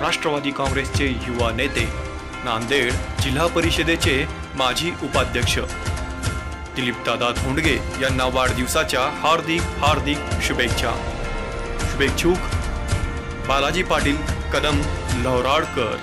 राष्ट्रवादी काँग्रेसचे युवा नेते नांदेड जिल्हा परिषदेचे माजी उपाध्यक्ष. दिलीपदादा धोंडगे यांना वाढदिवसाच्या हार्दिक हार्दिक शुभेच्छा. शुभेच्छुक. बालाजी पाटील कदम लहराडकर.